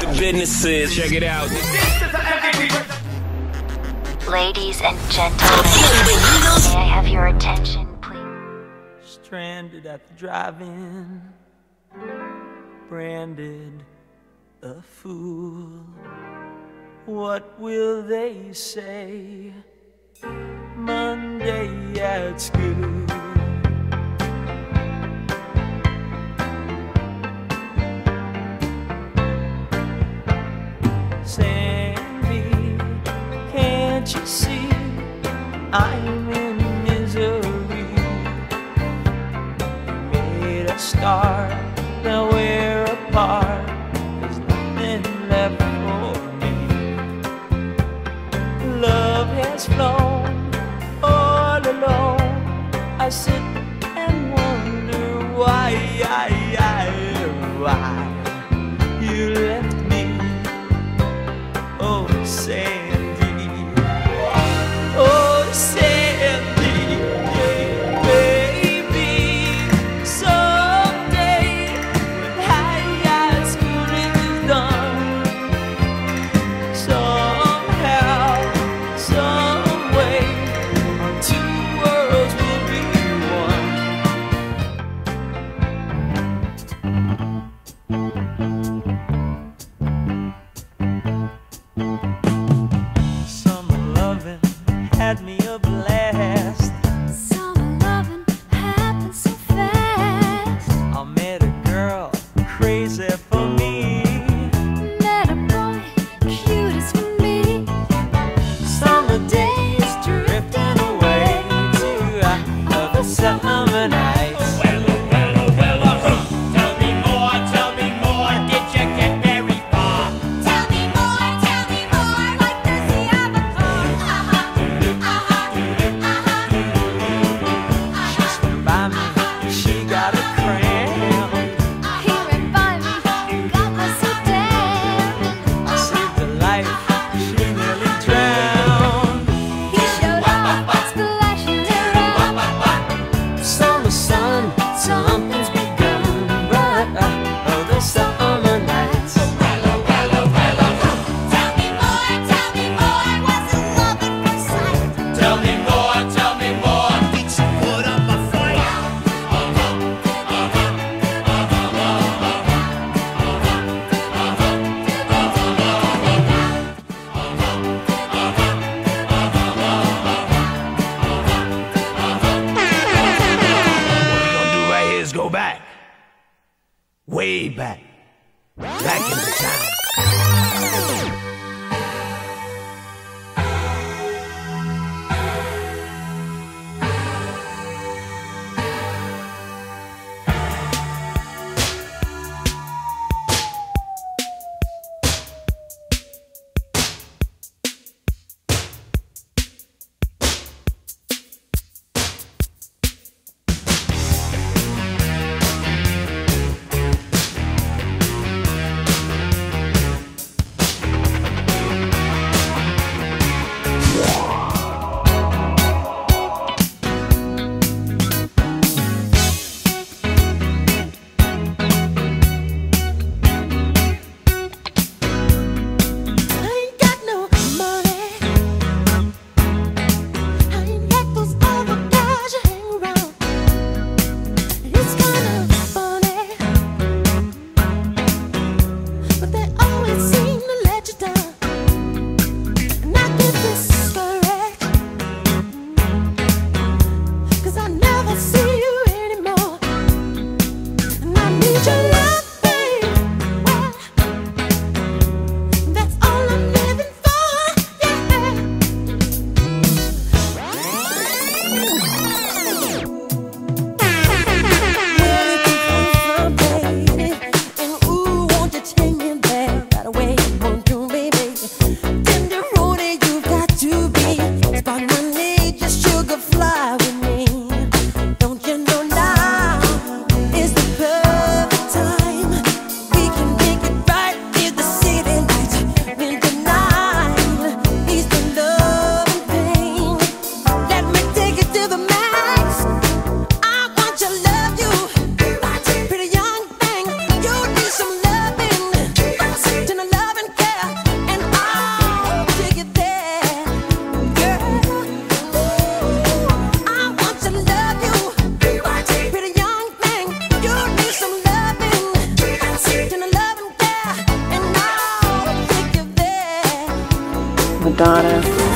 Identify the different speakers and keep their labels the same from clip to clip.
Speaker 1: the business is. Check it out.
Speaker 2: Ladies and gentlemen, may I have your attention, please?
Speaker 3: Stranded at the drive-in, branded a fool. What will they say Monday at school? instantes. easy for me.
Speaker 1: Back in the time.
Speaker 4: Madonna.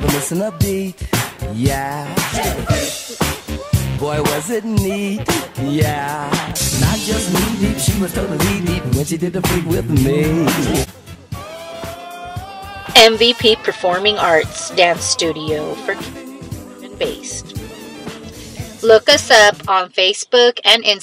Speaker 5: Never missing a beat, yeah. Boy, was it neat, yeah. Not just deep, she was totally deep when she did the freak with me.
Speaker 6: MVP Performing Arts Dance Studio for based. Look us up on Facebook and Instagram.